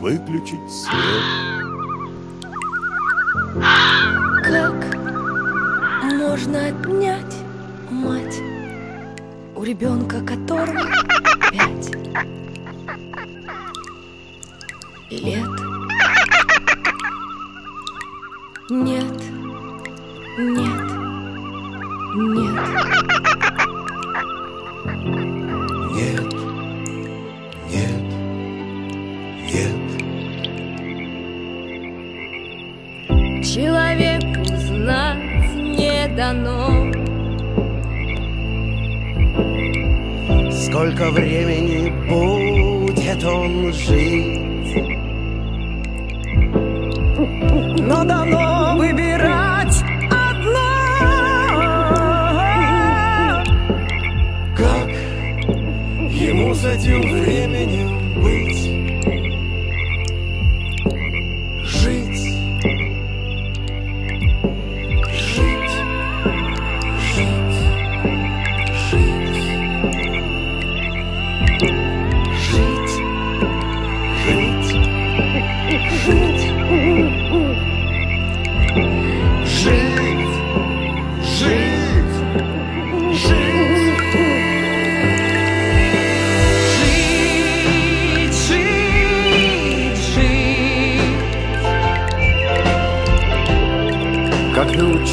выключить свет. Как можно отнять мать у ребенка, которому пять лет? Нет, нет. Нет, нет, Человеку знать не дано Сколько времени будет он жить? Но дано выбирать одно. Как ему с этим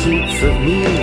truth of me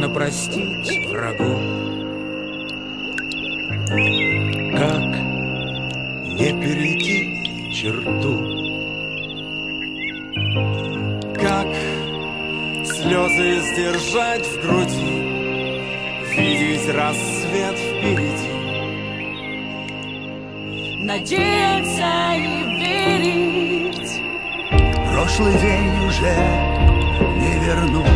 можно простить врагу? Как не перейти черту? Как слезы сдержать в груди? Видеть рассвет впереди Надеяться и верить Прошлый день уже не вернуть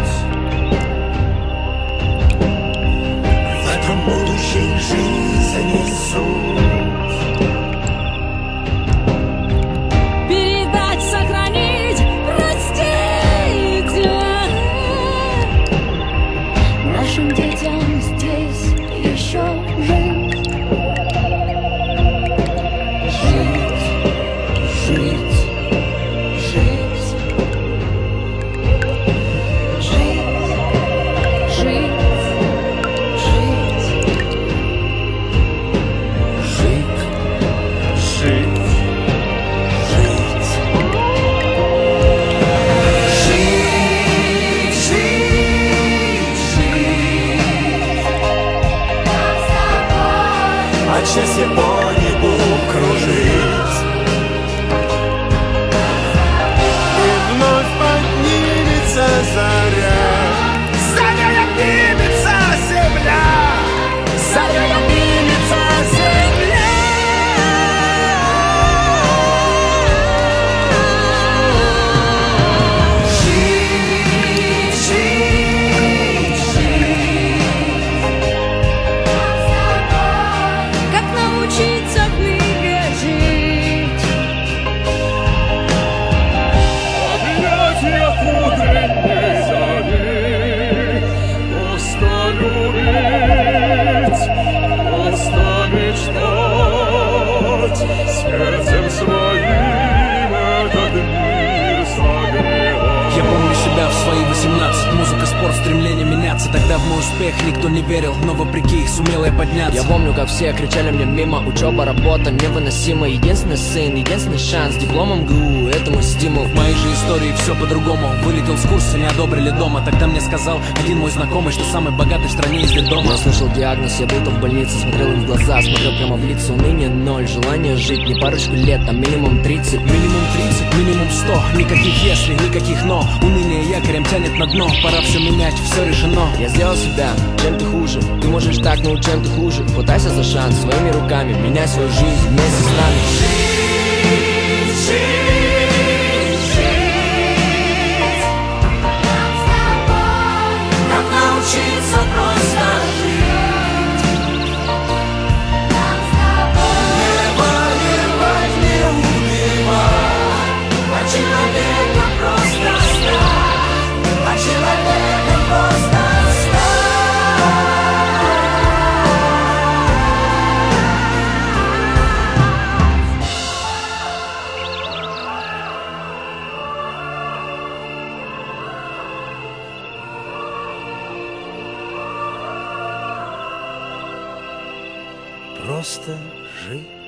От счастья по небу кружит Когда в свои 18 музыка, спорт, стремление меняться Тогда в мой успех никто не верил, но вопреки сумел я подняться. Я помню, как все кричали мне мимо Учеба, работа невыносима Единственный сын, единственный шанс дипломом гу этому стимул истории все по-другому. Вылетел с курса, не одобрили дома. Тогда мне сказал один мой знакомый Что самый богатый в стране из дома Я услышал диагноз, я будто в больнице Смотрел им в глаза, смотрел прямо в лицо. Уныние ноль, желание жить Не парочку лет, а минимум 30 Минимум 30, минимум 100 Никаких если, никаких но Уныние якорем тянет на дно. Пора все менять, все решено. Я сделал себя, чем ты хуже. Ты можешь так, но чем ты хуже. Хватайся за шанс своими руками Меняй свою жизнь вместе с нами. Как Просто жить.